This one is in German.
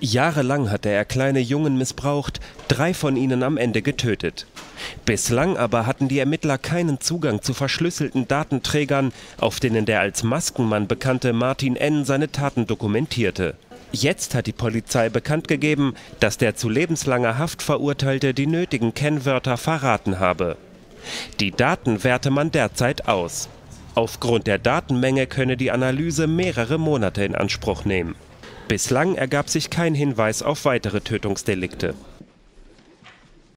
Jahrelang hatte er kleine Jungen missbraucht, drei von ihnen am Ende getötet. Bislang aber hatten die Ermittler keinen Zugang zu verschlüsselten Datenträgern, auf denen der als Maskenmann bekannte Martin N. seine Taten dokumentierte. Jetzt hat die Polizei bekannt gegeben, dass der zu lebenslanger Haft Verurteilte die nötigen Kennwörter verraten habe. Die Daten werte man derzeit aus. Aufgrund der Datenmenge könne die Analyse mehrere Monate in Anspruch nehmen. Bislang ergab sich kein Hinweis auf weitere Tötungsdelikte.